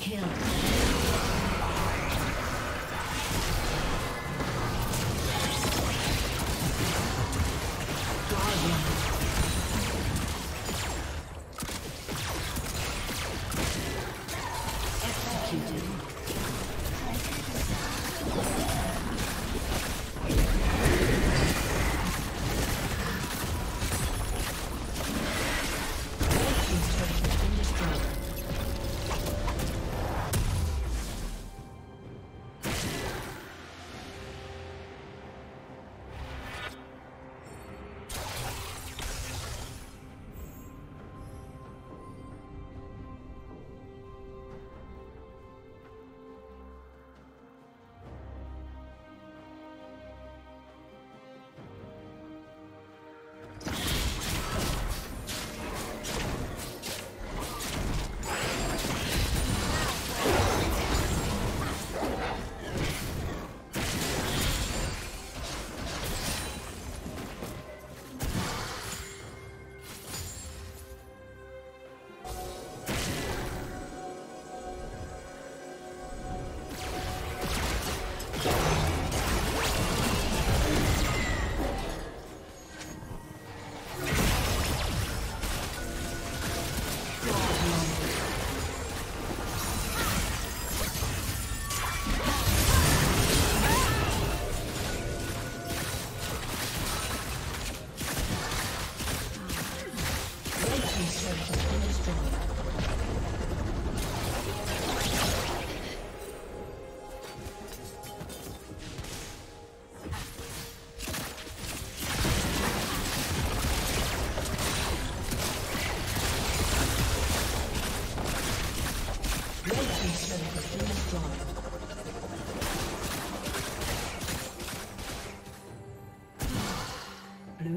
kill.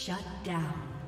Shut down.